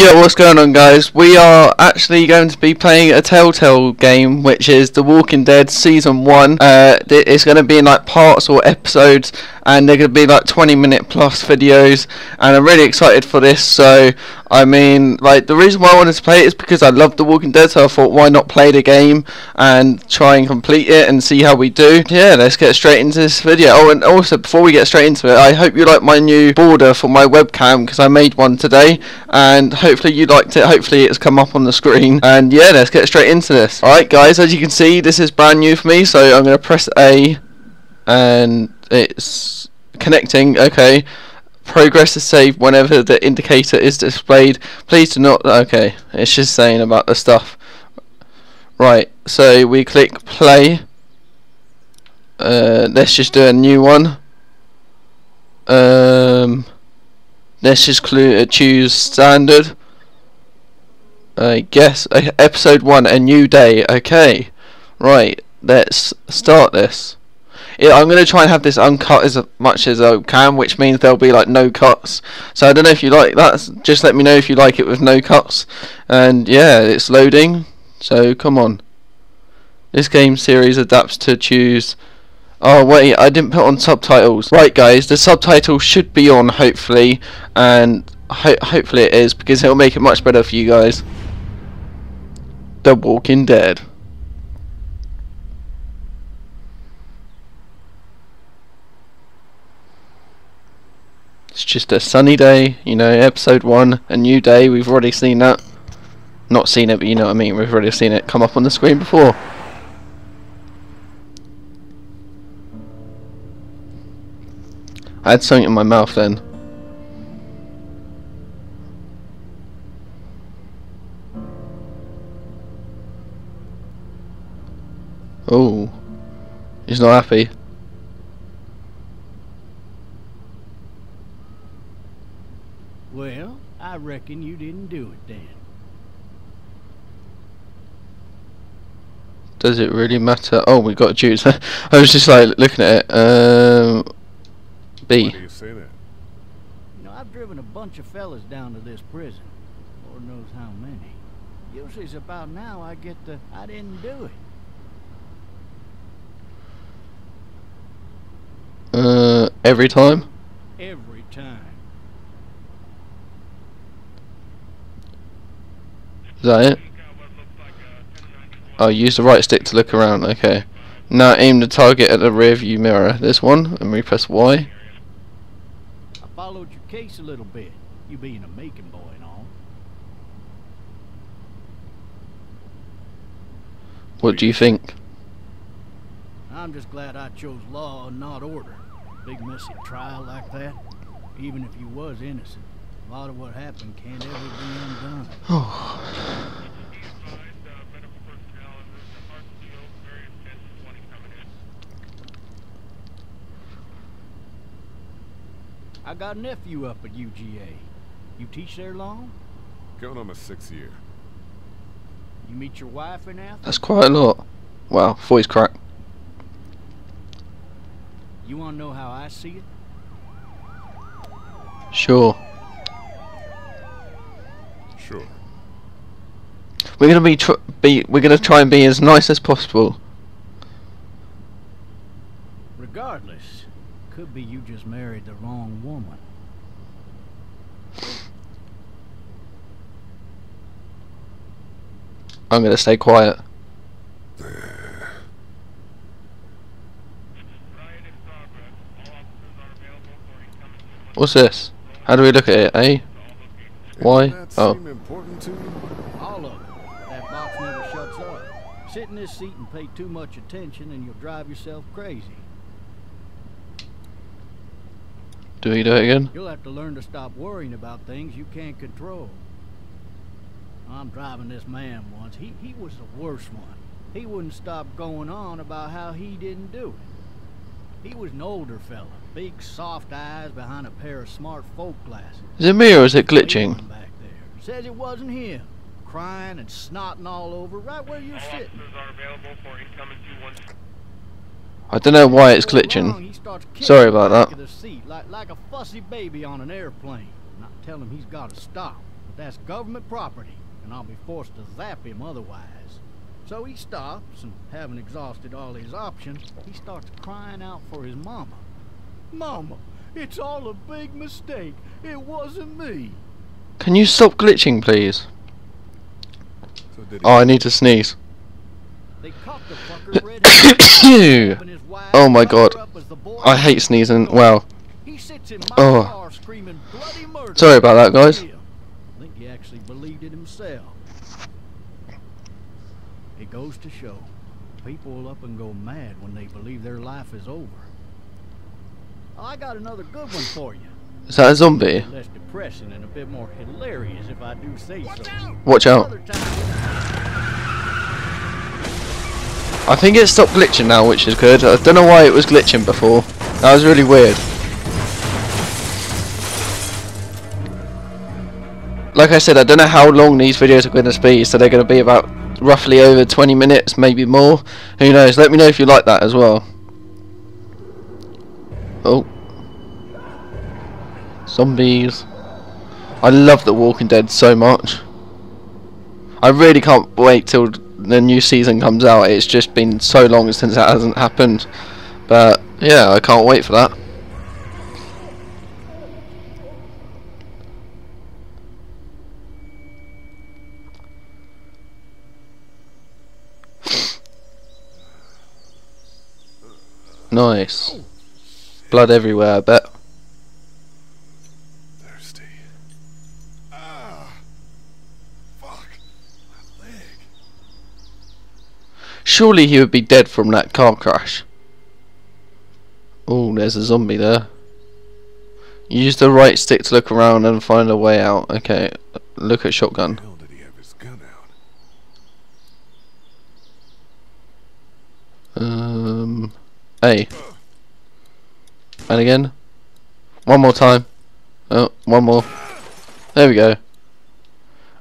Yo, what's going on guys? We are actually going to be playing a Telltale game, which is The Walking Dead Season 1. Uh, it's going to be in like parts or episodes, and they're going to be like 20 minute plus videos, and I'm really excited for this, so, I mean, like, the reason why I wanted to play it is because I love The Walking Dead, so I thought, why not play the game, and try and complete it, and see how we do. Yeah, let's get straight into this video. Oh, and also, before we get straight into it, I hope you like my new border for my webcam, because I made one today, and hopefully you liked it. Hopefully it's come up on the screen. And yeah let's get straight into this. Alright guys as you can see this is brand new for me. So I'm going to press A and it's connecting okay progress is saved whenever the indicator is displayed please do not okay it's just saying about the stuff right so we click play uh, let's just do a new one um let's just uh, choose standard I guess uh, episode one, a new day. Okay, right. Let's start this. Yeah, I'm gonna try and have this uncut as much as I can, which means there'll be like no cuts. So I don't know if you like that. Just let me know if you like it with no cuts. And yeah, it's loading. So come on. This game series adapts to choose. Oh wait, I didn't put on subtitles. Right, guys, the subtitles should be on hopefully, and ho hopefully it is because it'll make it much better for you guys. The Walking Dead. It's just a sunny day, you know, episode 1, a new day, we've already seen that. Not seen it, but you know what I mean, we've already seen it come up on the screen before. I had something in my mouth then. Oh. He's not happy. Well, I reckon you didn't do it then. Does it really matter? Oh, we got juice. I was just like looking at it. Um, B. Why do you say that? You know, I've driven a bunch of fellas down to this prison. Lord knows how many. Usually it's about now I get the I didn't do it. Uh, every time? Every time. Is that it? Oh, use the right stick to look around, okay. Now aim the target at the rear view mirror. This one, and we press Y. I followed your case a little bit, you being a Macon boy and all. What do you think? I'm just glad I chose law and not order. Big messy trial like that, even if you was innocent, a lot of what happened can't ever be undone. I got a nephew up at UGA. You teach there long? Going on my sixth year. You meet your wife in Athens? That's quite a lot. Wow, voice crack. You want to know how I see it? Sure. Sure. We're gonna be, be we're gonna try and be as nice as possible. Regardless, could be you just married the wrong woman. I'm gonna stay quiet. What's this? How do we look at it? A? Y? Oh. All of it. That box never shuts up. Sit in this seat and pay too much attention and you'll drive yourself crazy. Do we do it again? You'll have to learn to stop worrying about things you can't control. I'm driving this man once. He, he was the worst one. He wouldn't stop going on about how he didn't do it. He was an older fella, big soft eyes behind a pair of smart folk glasses. Is it me or is it glitching? Back there. Says it wasn't him. Crying and snotting all over right where you're sitting. I don't know why it's glitching. Sorry about that. Seat, like, like a fussy baby on an airplane. Not tell him he's got to stop. but that's government property, and I'll be forced to zap him otherwise. So he stops, and having exhausted all his options, he starts crying out for his mama. Mama, it's all a big mistake. It wasn't me. Can you stop glitching, please? So did Oh, I need to sneeze. They the fucker red-handed, stabbing his wife, Oh my God. up as the boy I hate sneezing. Well, He sits in my Oh. car screaming bloody murder. Sorry about that, guys. I think he actually believed it himself. It goes to show, people will up and go mad when they believe their life is over. Oh, I got another good one for you. is that a zombie? Less depressing and a bit more hilarious if I do say so. Watch out. I think it stopped glitching now, which is good. I don't know why it was glitching before. That was really weird. Like I said, I don't know how long these videos are going to be, so they're going to be about roughly over 20 minutes, maybe more. Who knows? Let me know if you like that as well. Oh. Zombies. I love The Walking Dead so much. I really can't wait till the new season comes out. It's just been so long since that hasn't happened. But yeah, I can't wait for that. Nice. Blood everywhere, I bet. thirsty? Ah. Fuck. My leg. Surely he would be dead from that car crash. Oh, there's a zombie there. Use the right stick to look around and find a way out. Okay, look at shotgun. Hell did he have his gun out? A. And again. One more time. Oh, one more. There we go.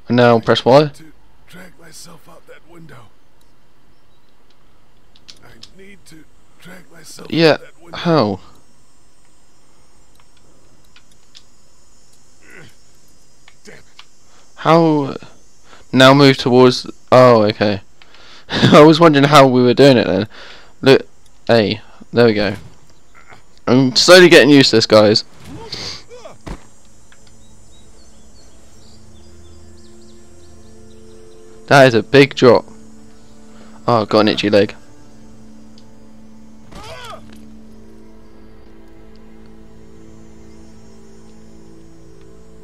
And now press Y. To drag myself out that window. I need to drag myself Yeah, out that window. how? Damn it. How? Now move towards. Oh, okay. I was wondering how we were doing it then. Look, A. There we go. I'm slowly getting used to this, guys. That is a big drop. Oh, I've got an itchy leg.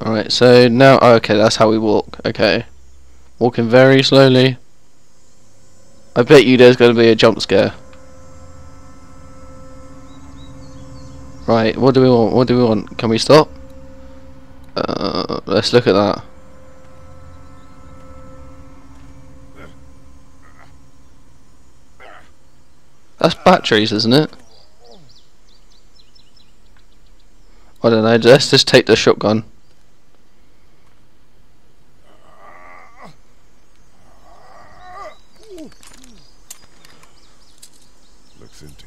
Alright, so now, oh, okay, that's how we walk. Okay. Walking very slowly. I bet you there's going to be a jump scare. Right, what do we want? What do we want? Can we stop? Uh, let's look at that. That's batteries, isn't it? I don't know, let's just take the shotgun. Looks empty.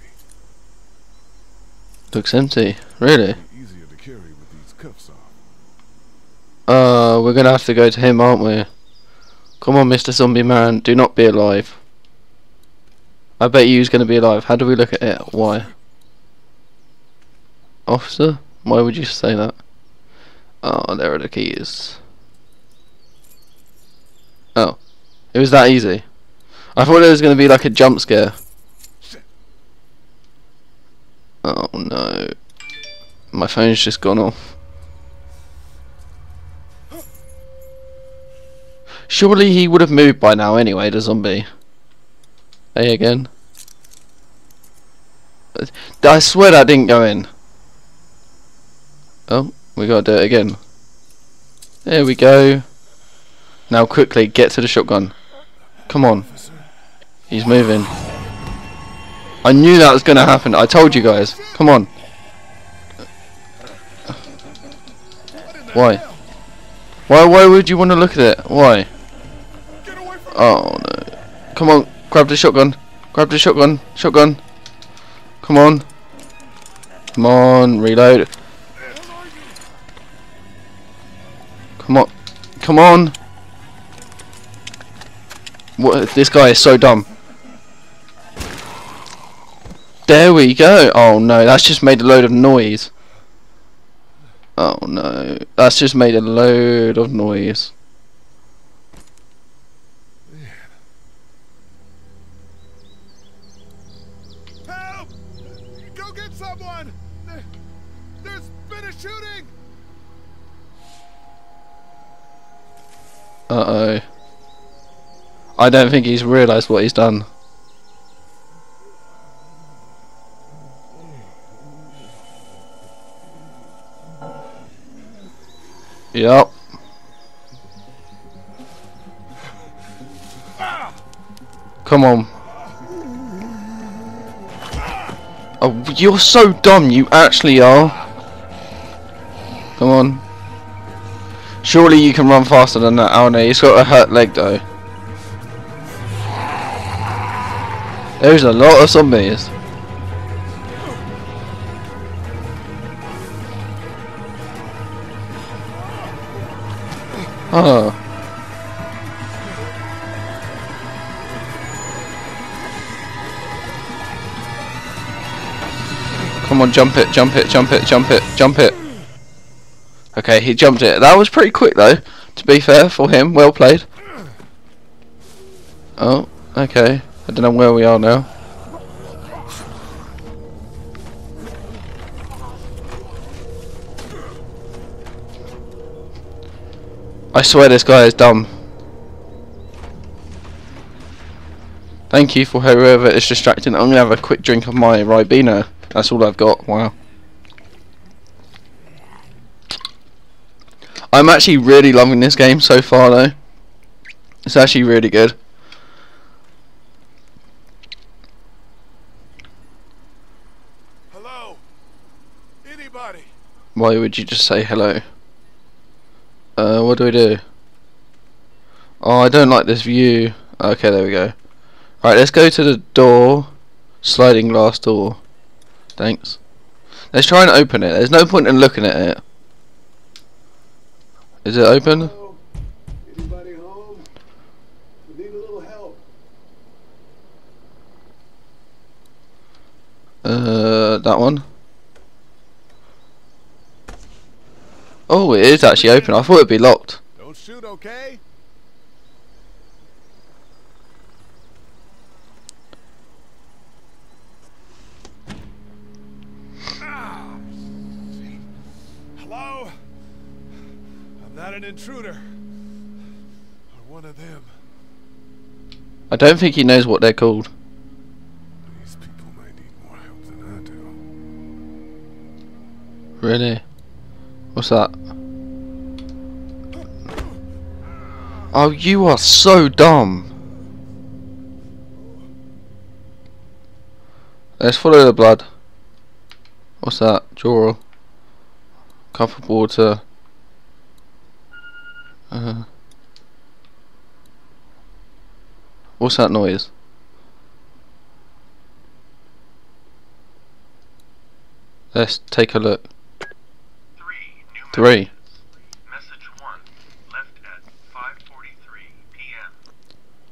Looks empty. Really? Be easier to carry with these cuffs off. Uh, we're gonna have to go to him, aren't we? Come on, Mr. Zombie Man, do not be alive. I bet you's gonna be alive. How do we look at it? Why? Officer? Why would you say that? Oh, there are the keys. Oh. It was that easy. I thought it was gonna be like a jump scare. Oh no. My phone's just gone off. Surely he would have moved by now anyway, the zombie. Hey again. I swear that didn't go in. Oh, we gotta do it again. There we go. Now quickly, get to the shotgun. Come on. He's moving. I knew that was gonna happen. I told you guys. Come on. Why? Why? Why would you want to look at it? Why? Oh no. Come on, grab the shotgun. Grab the shotgun. Shotgun. Come on. Come on, reload. Come on. Come on. What? This guy is so dumb. There we go. Oh no, that's just made a load of noise. Oh no, that's just made a load of noise. Help! Go get someone! There- There's been a shooting! Uh oh. I don't think he's realised what he's done. Yup. Come on. Oh, you're so dumb, you actually are. Come on. Surely you can run faster than that. Oh no, he's got a hurt leg though. There's a lot of zombies. Oh. Come on, jump it, jump it, jump it, jump it, jump it. Okay, he jumped it. That was pretty quick though, to be fair for him. Well played. Oh, okay. I don't know where we are now. I swear this guy is dumb. Thank you for whoever is distracting. I'm gonna have a quick drink of my Ribena. That's all I've got. Wow. I'm actually really loving this game so far though. It's actually really good. Hello? Anybody? Why would you just say hello? Uh, what do we do? Oh, I don't like this view. Okay, there we go. Right, let's go to the door. Sliding glass door. Thanks. Let's try and open it. There's no point in looking at it. Is it open? Anybody home? We need a little help. Uh, that one. Oh, it is actually open. I thought it'd be locked. Don't shoot, okay? Ah. Hello? I'm not an intruder. Or one of them. I don't think he knows what they're called. These people might need more help than I do. Really? What's that? Oh, you are so dumb. Let's follow the blood. What's that? Joro. Cup of water. Uh, what's that noise? Let's take a look. Three. Message one. Left at 5:43 p.m.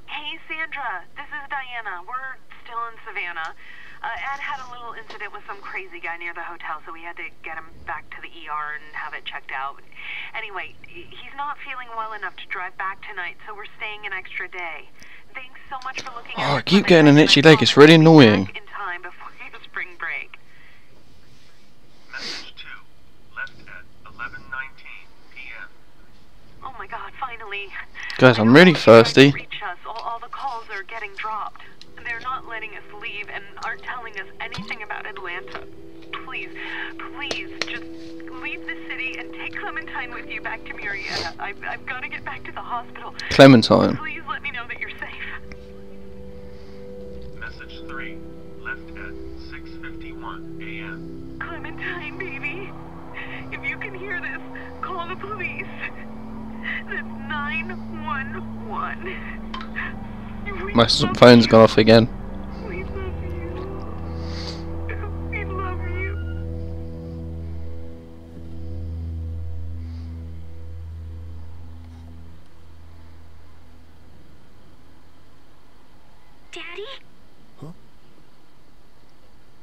Hey, Sandra. This is Diana. We're still in Savannah. Uh, Ed had a little incident with some crazy guy near the hotel, so we had to get him back to the ER and have it checked out. Anyway, he's not feeling well enough to drive back tonight, so we're staying an extra day. Thanks so much for looking. Oh, out I keep getting an itchy leg. It's really I'll annoying. back In time before your spring break. Message two. Left at 11:19 p.m. Oh my God! Finally. Guys, I I'm really know if you guys thirsty. All, all the calls are getting dropped. They're not letting us leave and aren't telling us anything about Atlanta. Please, please, just leave the city and take Clementine with you back to Murrieta. I've, I've got to get back to the hospital. Clementine. Please let me know that you're safe. Message three. Left at 6:51 a.m. Clementine, baby. If you can hear this, call the police. That's my phone's gone off again. We Daddy? Huh?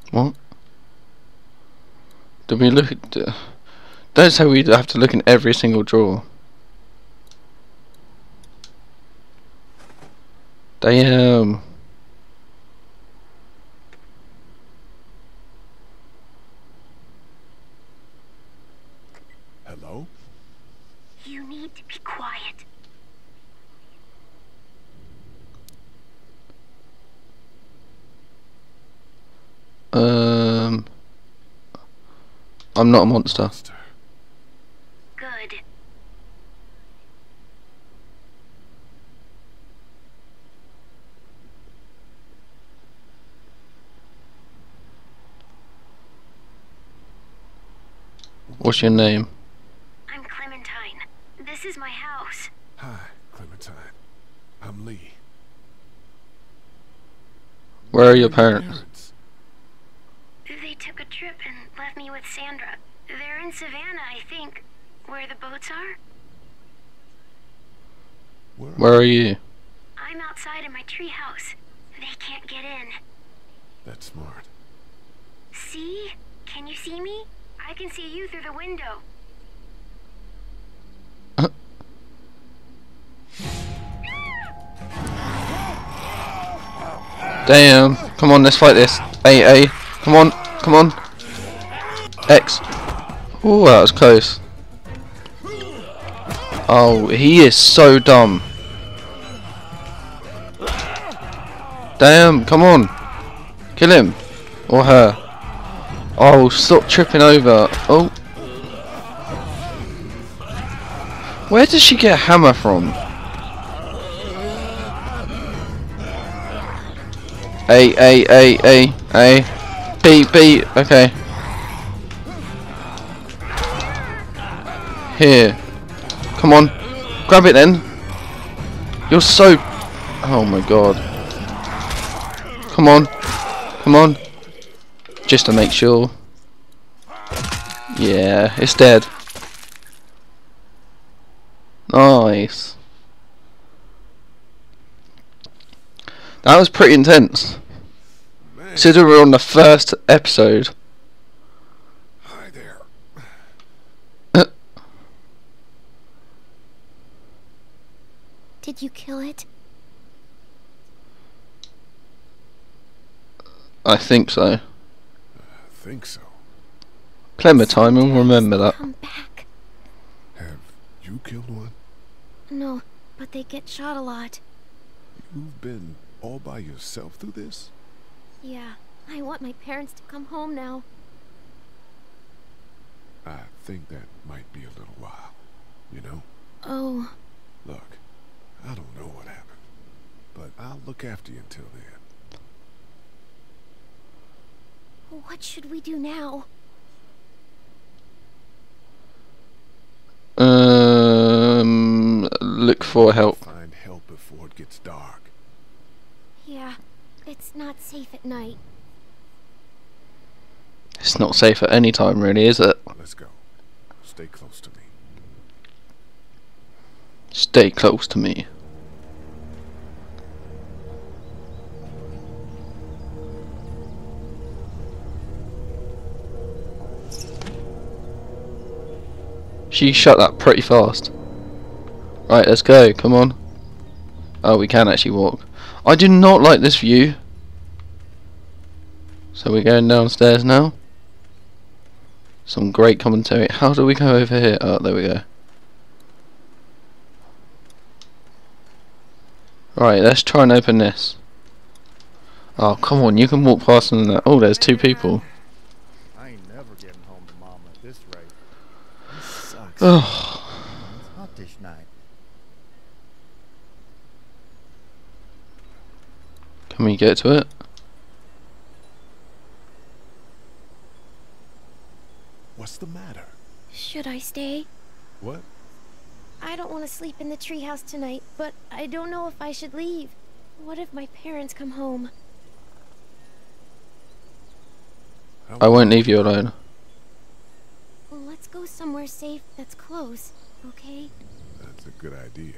What? Do we look at... Uh, that's how we have to look in every single drawer. Damn. Hello? You need to be quiet. Um... I'm not a monster. Monster. Good. What's your name? I'm Clementine. This is my house. Hi, Clementine. I'm Lee. Where are your parents? Parents. They took a trip and left me with Sandra. They're in Savannah, I think, where the boats are. Where? Where are you? I'm outside in my treehouse. They can't get in. That's smart. See? Can you see me? I can see you through the window. Damn. Come on, let's fight this. A, A. Come on. Come on. X. Oh, that was close. Oh, he is so dumb. Damn, come on. Kill him. Or her. Oh, stop tripping over. Oh. Where does she get a hammer from? A, A, A, A, A. B, B, okay. Here. Come on. Grab it then. You're so... Oh my god. Come on. Come on. Just to make sure. Yeah, it's dead. Nice. That was pretty intense. Man, Considering we're on the first episode. hi there. Did you kill it? I think so. I think so. Clementine will remember that. Come back. Have you killed one? No, but they get shot a lot. You've been all by yourself through this? Yeah, I want my parents to come home now. I think that might be a little while. You know? Oh, Look, I don't know what happened, but I'll look after you until then. What should we do now? Um, look for help. Find help before it gets dark. Yeah, it's not safe at night. It's not safe at any time, really, is it? Let's go. Stay close to me. Stay close to me. She shut that pretty fast. Right, let's go. Come on. Oh, we can actually walk. I do not like this view. So we're going downstairs now. Some great commentary. How do we go over here? Oh, there we go. Right, let's try and open this. Oh, come on, you can walk past. That. Oh, there's two people. I ain't never getting home to mom at this rate. This sucks. Oh, It's hot this night. can we get to it? What's the matter? Should I stay? What? I don't want to sleep in the treehouse tonight, but I don't know if I should leave. What if my parents come home? I won't leave you alone. Well, let's go somewhere safe that's close, okay? That's a good idea.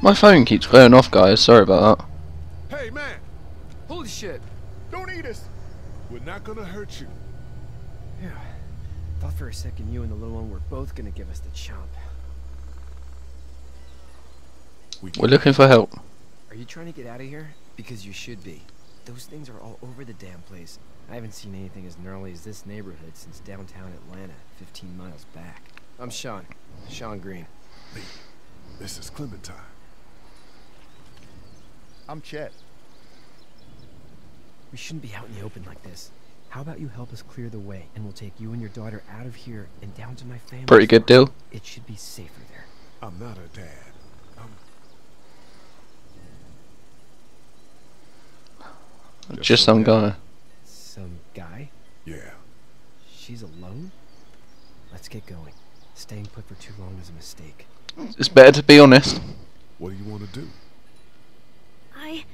My phone keeps going off, guys. Sorry about that. Hey, Hey, man, Holy shit. don't eat us. We're not gonna hurt you. Yeah. Thought for a second you and the little one were both gonna give us the chomp. We We're looking for help. Are you trying to get out of here? Because you should be. Those things are all over the damn place. I haven't seen anything as gnarly as this neighborhood since downtown Atlanta, 15 miles back. I'm Shawn. Shawn Greene. This is Clementine. I'm Chet. We shouldn't be out in the open like this. How about you help us clear the way, and we'll take you and your daughter out of here and down to my family. Pretty good deal. It should be safer there. I'm not a dad. I'm Just some guy. Some guy? yeah. She's alone? Let's get going. Staying put for too long is a mistake. It's better to be honest. What do you want to do? I.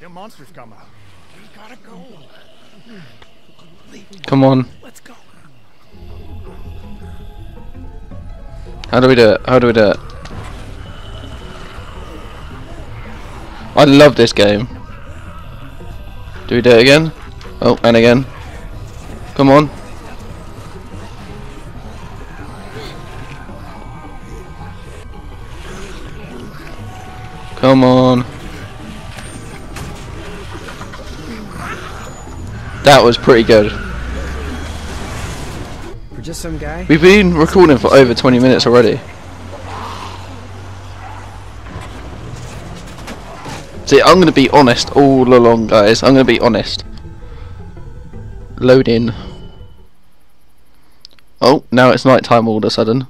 Them monsters come out. We gotta go. Come on. Let's go. How do we do it? How do we do it? I love this game. Do we do it again? Oh, and again. Come on. Come on. That was pretty good. For just some guy? We've been recording for over 20 minutes already. See, I'm going to be honest all along, guys. I'm going to be honest. Load in. Oh, now it's night time all of a sudden.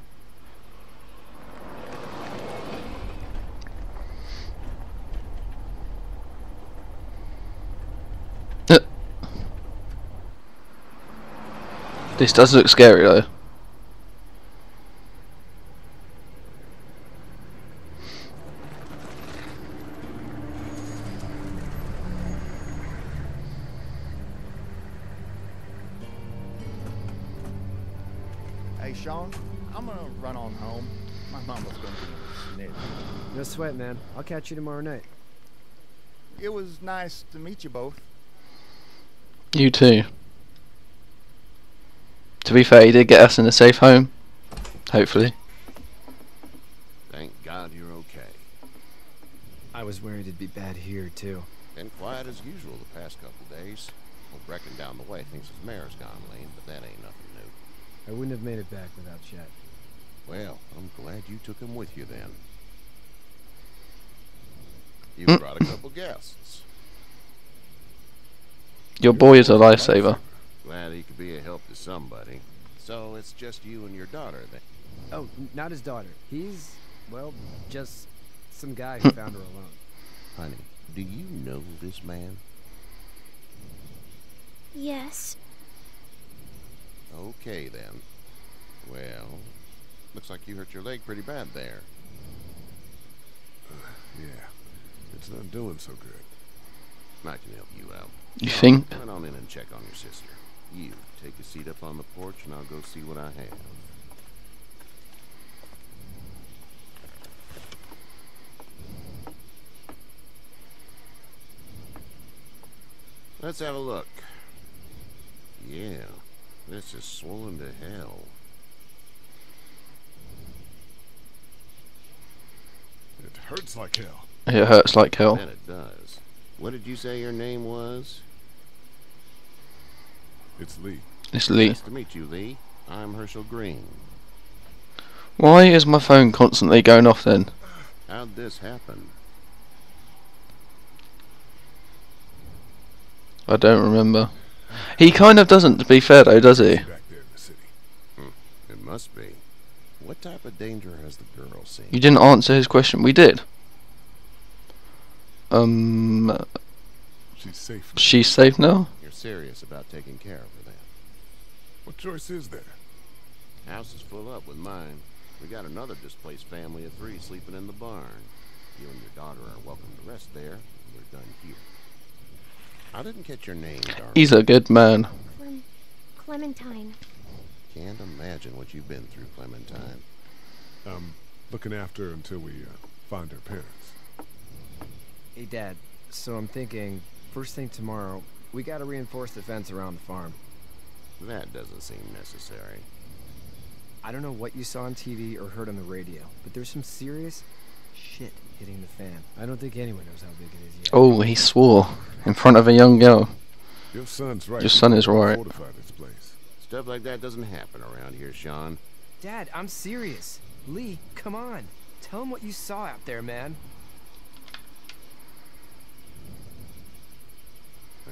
Uh. This does look scary though. No sweat, man. I'll catch you tomorrow night. It was nice to meet you both. You too. To be fair, he did get us in a safe home. Hopefully. Thank God you're okay. I was worried it'd be bad here, too. Been quiet as usual the past couple days. Well, Brecken down the way thinks his mare's gone lame, but that ain't nothing new. I wouldn't have made it back without Chet. Well, I'm glad you took him with you then. You Mm. brought a couple guests. Your boy is a lifesaver. Glad he could be a help to somebody. So it's just you and your daughter then. Oh, not his daughter. He's, well, just some guy who found her alone. Honey, do you know this man? Yes. Okay then. Well, looks like you hurt your leg pretty bad there. Yeah. It's not doing so good. I can help you out. You Come, think? Run on in and check on your sister. You take a seat up on the porch and I'll go see what I have. Let's have a look. Yeah, this is swollen to hell. It hurts like hell. It hurts like hell. Bet it does. What did you say your name was? It's Lee. It's Lee. Nice to meet you, Lee. I'm Hershel Greene. Why is my phone constantly going off then? How'd this happen? I don't remember. He kind of doesn't, to be fair though, does he? Back there in the city. Hmm, it must be. What type of danger has the girl seen? You didn't answer his question. We did. Um, She's safe. she's safe now. You're serious about taking care of her then? What choice is there? House is full up with mine. We got another displaced family of three sleeping in the barn. You and your daughter are welcome to rest there. We're done here. I didn't catch your name, darling. He's a good man. Clem- Clementine. Can't imagine what you've been through, Clementine. Um, looking after her until we uh, find her parents. Hey, Dad. So I'm thinking, first thing tomorrow, we gotta reinforce the fence around the farm. That doesn't seem necessary. I don't know what you saw on TV or heard on the radio, but there's some serious shit hitting the fan. I don't think anyone knows how big it is yet. Oh, he swore in front of a young girl. Your son's right. Your son is right. Fortify this place. Stuff like that doesn't happen around here, Shawn. Dad, I'm serious. Lee, come on. Tell him what you saw out there, man. I got chased by a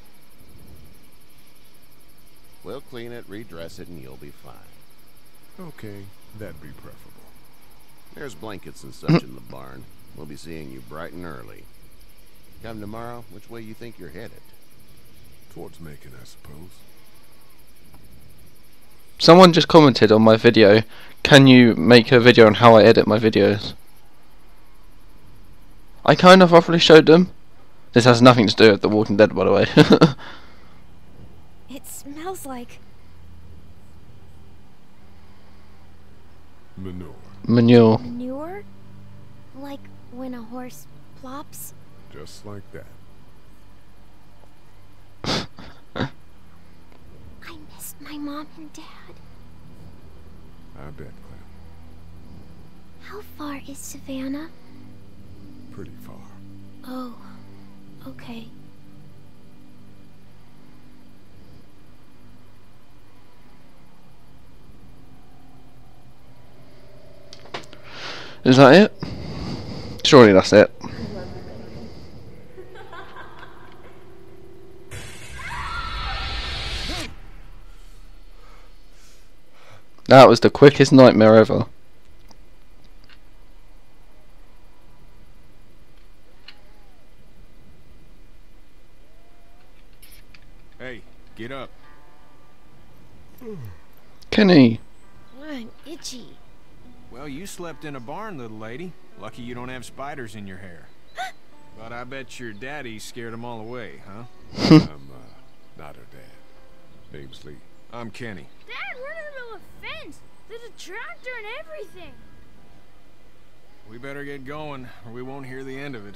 We'll clean it, redress it, and you'll be fine. Okay, that'd be preferable. There's blankets and such in the barn. We'll be seeing you bright and early. Come tomorrow, which way you think you're headed? Towards Macon, I suppose. Someone just commented on my video. Can you make a video on how I edit my videos? I kind of roughly showed them. This has nothing to do with The Walking Dead, by the way. It smells like. Manure. Manure. manure? Like when a horse plops? Just like that. I missed my mom and dad. I bet, Clem. How far is Savannah? Pretty far. Oh, okay. Is that it? Surely that's it. That was the quickest nightmare ever. Hey, get up. Kenny. I'm. Well, you slept in a barn, little lady. Lucky you don't have spiders in your hair. but I bet your daddy scared them all away, huh? I'm, uh, not her dad. Name's Lee. I'm Kenny. Dad, we're in the middle of a fence. There's a tractor and everything. We better get going, or we won't hear the end of it.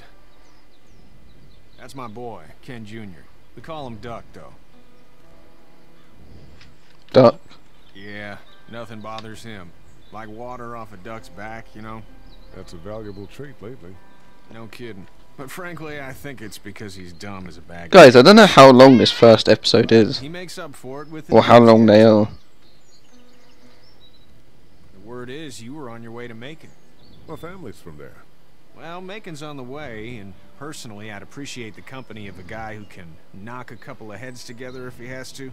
That's my boy, Ken Jr. We call him Duck, though. Duck. Yeah, nothing bothers him. Like water off a duck's back, you know? That's a valuable trait lately. No kidding. But frankly, I think it's because he's dumb as a bag. of Guys, I don't know how long this first episode is. He makes up for it with Or how long they are. The word is you were on your way to Macon. My family's from there. Well, Macon's on the way, and personally, I'd appreciate the company of a guy who can knock a couple of heads together if he has to.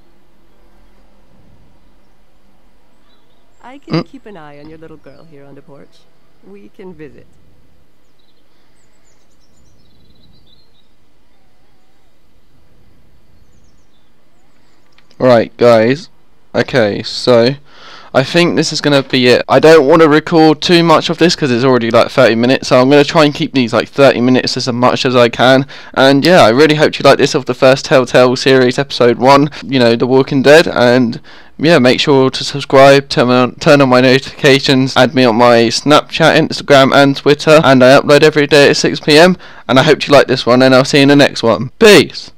I can mm. keep an eye on your little girl here on the porch. We can visit. Right, guys. Okay, so I think this is going to be it. I don't want to record too much of this because it's already like 30 minutes, so I'm going to try and keep these like 30 minutes as much as I can. And yeah, I really hope you like this of the first Telltale series, episode 1, you know, The Walking Dead. And yeah, make sure to subscribe, turn on, turn on my notifications, add me on my Snapchat, Instagram, and Twitter. And I upload every day at 6pm. And I hope you like this one, and I'll see you in the next one. Peace!